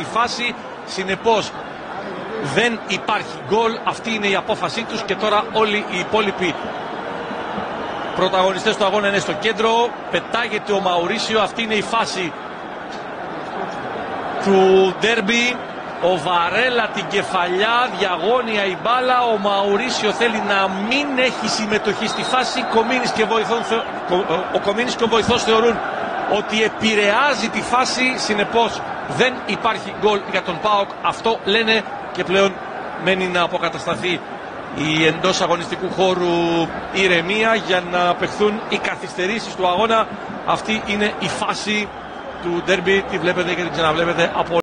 τη φάση. Συνεπώς δεν υπάρχει γκολ. Αυτή είναι η απόφασή τους και τώρα όλοι οι υπόλοιποι πρωταγωνιστές του αγώνα είναι στο κέντρο. Πετάγεται ο Μαουρίσιο. Αυτή είναι η φάση του ντέρμπι. Ο Βαρέλα την κεφαλιά, διαγώνια η μπάλα. Ο Μαουρίσιο θέλει να μην έχει συμμετοχή στη φάση. Κομίνης και βοηθών, ο Κομίνης και ο βοηθός θεωρούν ότι επηρεάζει τη φάση. Συνεπώς δεν υπάρχει γκολ για τον ΠΑΟΚ. Αυτό λένε και πλέον μένει να αποκατασταθεί η εντός αγωνιστικού χώρου ηρεμία για να απεχθούν οι καθυστερήσεις του αγώνα. Αυτή είναι η φάση του ντέρμπι. Τη βλέπετε και την ξαναβλέπετε από